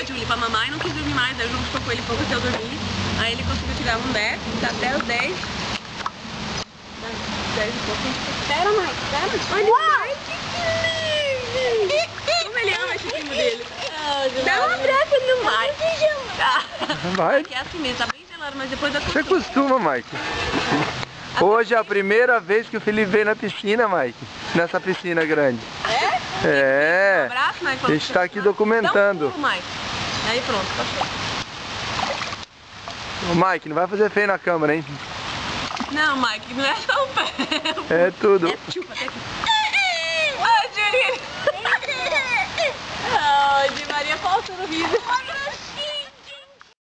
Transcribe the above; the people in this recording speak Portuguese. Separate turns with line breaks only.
a Julie pra mamar e não quis dormir mais. Aí o João ficou com ele pouco até eu dormir. Aí ele conseguiu tirar um 10, tá até os 10. 10 e pouquinho. Espera, Mike, espera. Olha, Uau, que lindo! Como ele ama esse primo dele. Dá um abraço no Mike.
Vai.
Aqui é assim mesmo, tá bem gelado, mas depois eu
Você acostuma, Mike. Hoje é a primeira vez que o Felipe veio na piscina, Mike. Nessa piscina grande.
É?
É.
Um abraço, Mike.
A gente tá aqui documentando.
Dá um pulo, Mike. Aí pronto, passou.
Ô, Mike, não vai fazer feio na câmera, hein?
Não, Mike, não é só o pé.
É tudo.
É chupa, até aqui. Ai, Julinho. Ai, de Maria falta no vídeo.